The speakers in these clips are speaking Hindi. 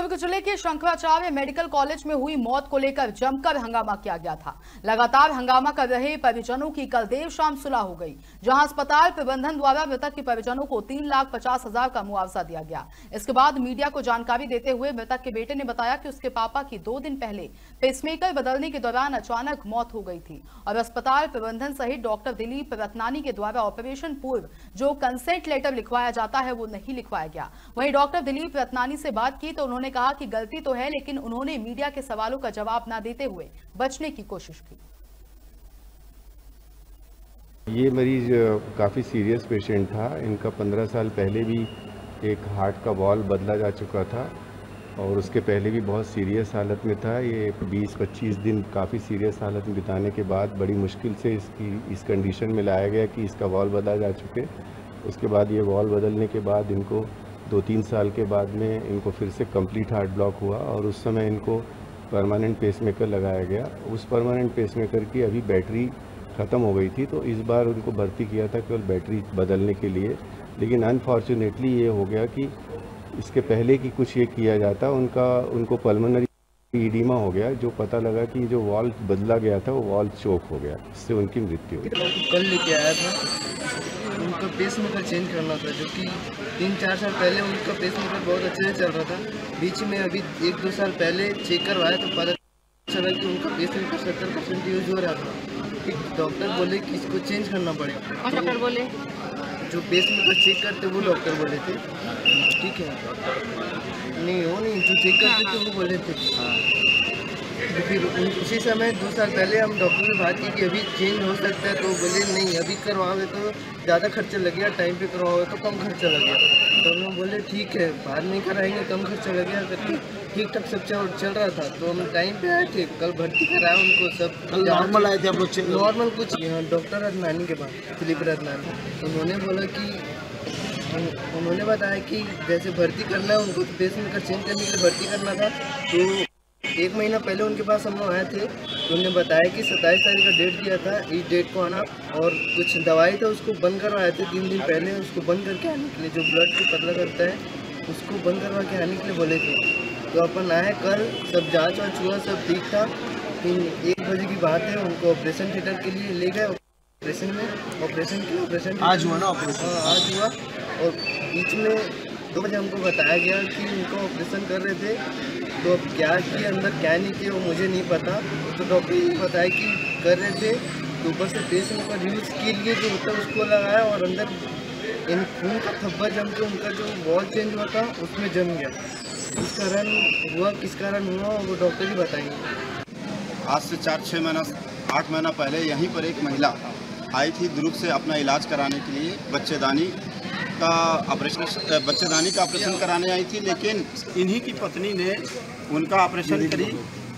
दुर्ग ज़िले के शंकराचार्य मेडिकल कॉलेज में हुई मौत को लेकर जमकर हंगामा किया गया था। लगातार हंगामा कर रहे परिजनों की कल देर शाम सुलह हो गई, जहाँ अस्पताल प्रबंधन द्वारा मृतक के परिजनों को तीन लाख पचास हज़ार का मुआवजा दिया गया। इसके बाद मीडिया को जानकारी देते हुए मृतक के बेटे ने बताया कि उसके पापा की दो दिन पहले पेसमेकर बदलने के दौरान अचानक मौत हो गई थी और अस्पताल प्रबंधन सहित डॉक्टर दिलीप रत्नानी के द्वारा ऑपरेशन पूर्व जो कंसेंट लेटर लिखवाया जाता है वो नहीं लिखवाया गया। वहीं डॉक्टर दिलीप रत्नानी से बात की तो उन्होंने कहा कि गलती तो है, लेकिन उन्होंने मीडिया के सवालों का जवाब न देते हुए बचने की कोशिश की। ये मरीज़ काफ़ी सीरियस पेशेंट था। इनका 15 साल पहले भी एक हार्ट का वॉल बदला जा चुका था और उसके पहले भी बहुत सीरियस हालत में था। ये 20-25 दिन काफ़ी सीरियस हालत में बिताने के बाद बड़ी मुश्किल से इसकी, इस कंडीशन में लाया गया कि इसका वॉल बदला जा चुके। उसके बाद ये वॉल बदलने के बाद इनको दो तीन साल के बाद में इनको फिर से कंप्लीट हार्ट ब्लॉक हुआ और उस समय इनको परमानेंट पेसमेकर लगाया गया। उस परमानेंट पेसमेकर की अभी बैटरी ख़त्म हो गई थी तो इस बार उनको भर्ती किया था केवल बैटरी बदलने के लिए। लेकिन अनफॉर्चुनेटली ये हो गया कि इसके पहले कि कुछ ये किया जाता, उनका, उनको पल्मोनरी ईडीमा हो गया, जो पता लगा कि जो वॉल बदला गया था, वो वॉल चोक हो गया, इससे उनकी मृत्यु हुई। कल लेके आया था। उनका पेस मेकर चेंज करना था जो कि तीन चार साल पहले उनका पेस मेकर बहुत अच्छे से चल रहा था। बीच में अभी एक दो साल पहले चेक करवाया तो पता चला कि उनका पेस मेकर सत्तर परसेंट यूज़ हो रहा था। फिर डॉक्टर बोले कि इसको चेंज करना पड़ेगा। कौन डॉक्टर बोले? जो पेस मेकर चेक करते वो डॉक्टर बोले थे। ठीक है। नहीं वो नहीं जो चेक करते थे वो बोले थे। तो फिर उसी समय दो साल पहले हम डॉक्टर से बात की कि अभी चेंज हो सकता है तो बोले नहीं अभी करवाओगे तो ज़्यादा खर्चा लगेगा टाइम पे करवाओगे तो कम खर्चा लगेगा तो हम लोग बोले ठीक है बाद में कराएँगे कम खर्चा लगेगा करके ठीक ठाक सब चल चल रहा था। तो हम टाइम पे आए थे कल भर्ती कराया उनको सब। नॉर्मल आए थे आप लोग नॉर्मल कुछ यहाँ डॉक्टर रत्नानी के पास दिलीप रत्नानी उन्होंने बोला कि उन्होंने बताया कि जैसे भर्ती करना है उनको तो पेस मेकर चेंज करने के लिए भर्ती करना था तो एक महीना पहले उनके पास हम लोग आए थे तो उन्होंने बताया कि सत्ताईस तारीख का डेट दिया था इस डेट को आना और कुछ दवाई था उसको बंद करवाए थे तीन दिन पहले उसको बंद करके आने के लिए जो ब्लड को पतला करता है उसको बंद करवा के आने के लिए बोले थे। तो अपन आए कल सब जाँच वाँच हुआ सब ठीक था फिर एक बजे की बात है उनको ऑपरेशन थिएटर के लिए ले गए ऑपरेशन में ऑपरेशन किया ऑपरेशन आज हुआ ना ऑपरेशन हाँ आज हुआ और बीच में दो बजे हमको बताया गया कि उनको ऑपरेशन कर रहे थे तो अब क्या किए अंदर क्या नहीं किए वो मुझे नहीं पता। तो डॉक्टर ने बताया कि कर रहे थे तो ऊपर से पेश में पर यूज़ के लिए जो होता है उसको लगाया और अंदर इन खून का थब्बा जम के उनका जो वॉल चेंज हुआ था, उसमें जम गया। किस कारण हुआ, किस कारण हुआ, वो डॉक्टर ही बताएँगे। आज से चार छः महीना, आठ महीना पहले यहीं पर एक महिला आई थी दुरुप से अपना इलाज कराने के लिए बच्चेदानी का ऑपरेशन बच्चेदानी का ऑपरेशन कराने आई थी, लेकिन इन्हीं की पत्नी ने उनका ऑपरेशन करी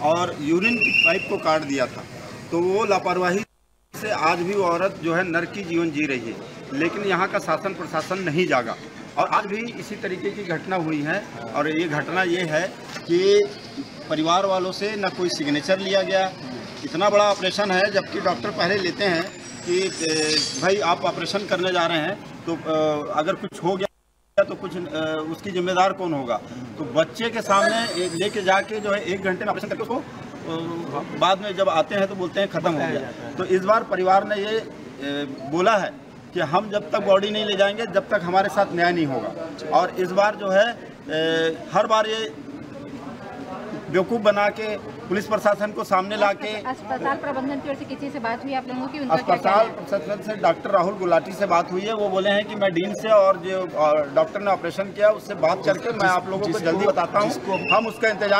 और यूरिन की पाइप को काट दिया था। तो वो लापरवाही से आज भी वो औरत जो है नर की जीवन जी रही है, लेकिन यहाँ का शासन प्रशासन नहीं जागा। और आज भी इसी तरीके की घटना हुई है और ये घटना ये है कि परिवार वालों से न कोई सिग्नेचर लिया गया। इतना बड़ा ऑपरेशन है, जबकि डॉक्टर पहले लेते हैं कि भाई, आप ऑपरेशन करने जा रहे हैं तो अगर कुछ हो गया तो कुछ उसकी जिम्मेदार कौन होगा? तो बच्चे के सामने लेके जाके जो है, एक घंटे में ऑपरेशन करके उसको बाद में जब आते हैं तो बोलते हैं, ख़त्म हो गया। तो इस बार परिवार ने ये बोला है कि हम जब तक बॉडी नहीं ले जाएँगे, जब तक हमारे साथ न्याय नहीं होगा। और इस बार जो है हर बार ये बेवकूफ़ बना के पुलिस प्रशासन को सामने ला के अस्पताल प्रबंधन की ओर से किसी से बात हुई? आप लोगों की अस्पताल प्रशासन से डॉक्टर राहुल गुलाटी से बात हुई है। वो बोले हैं कि मैं डीन से और जो डॉक्टर ने ऑपरेशन किया उससे बात करके मैं आप लोगों को जल्दी बताता हूँ। हम उसका इंतज़ार